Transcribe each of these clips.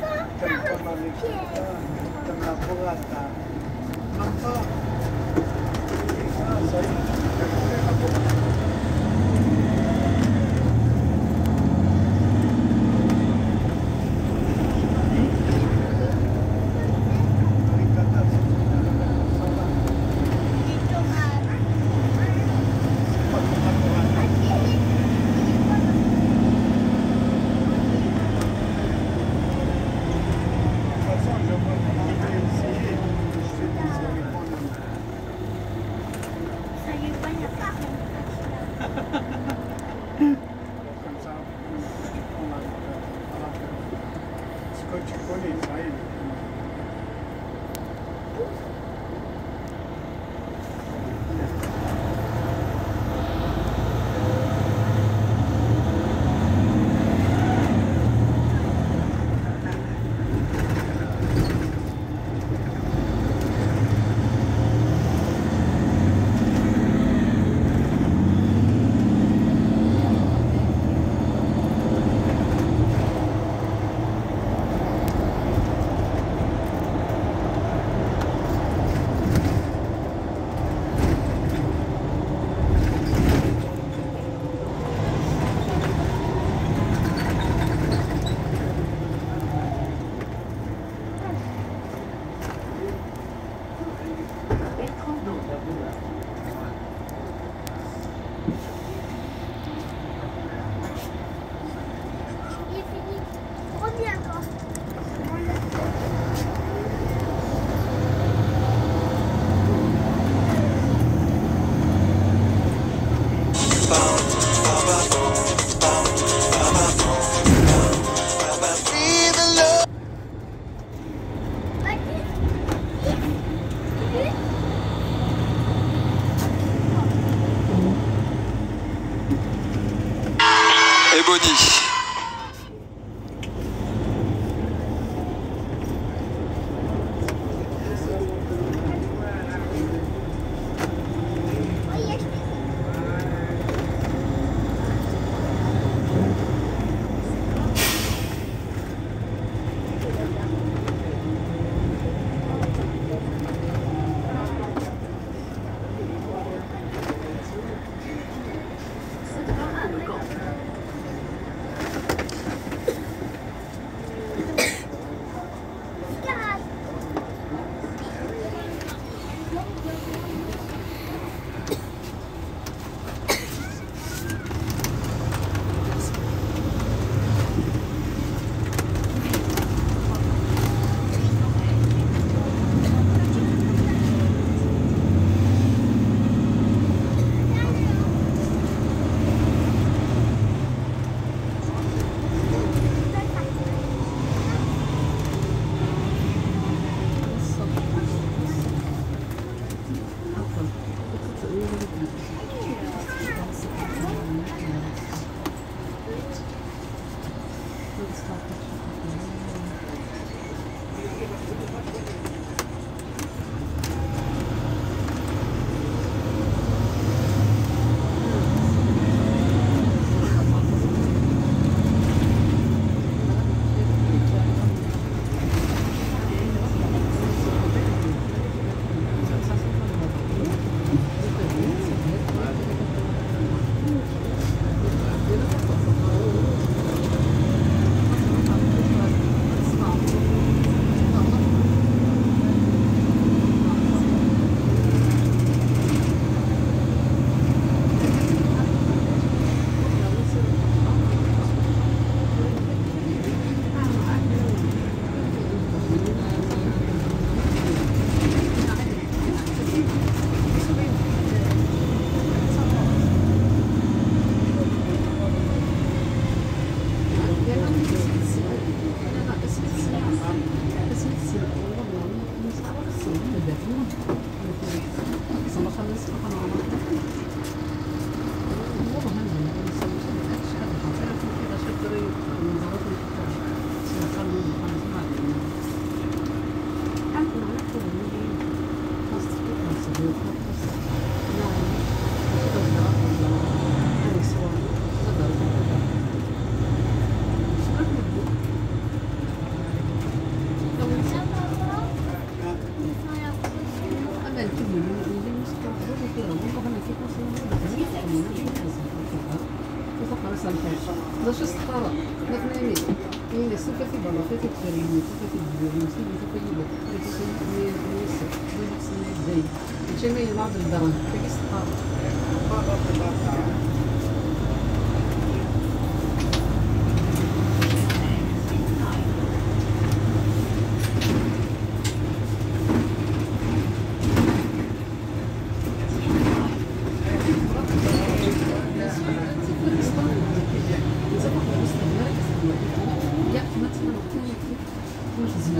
감사합니다. Разное место. Или сука ты баба, это царевна, сука ты дверь, сука сука еба, это сука не принесет, будет с ней день. Причем я не надо дам, так и стало. Баба, баба, баба.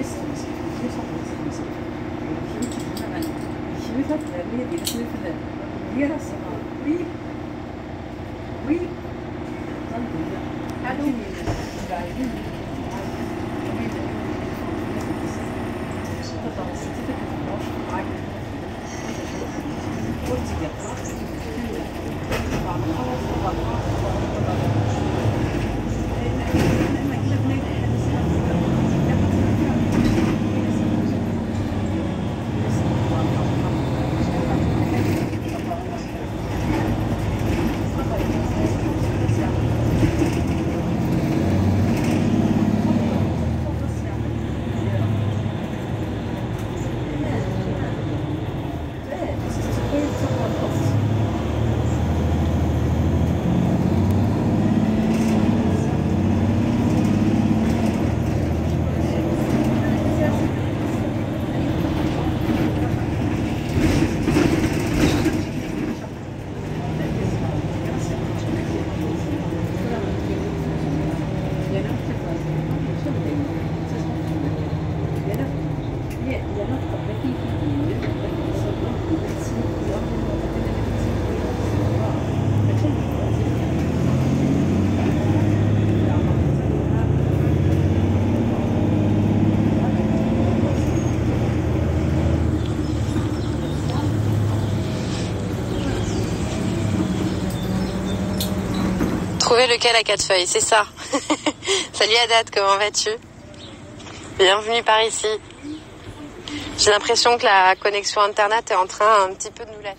لسه لسه لسه لسه لسه لسه لسه لسه Trouver lequel à quatre feuilles, c'est ça. Salut Adat, comment vas-tu Bienvenue par ici. J'ai l'impression que la connexion Internet est en train un petit peu de nous lâcher.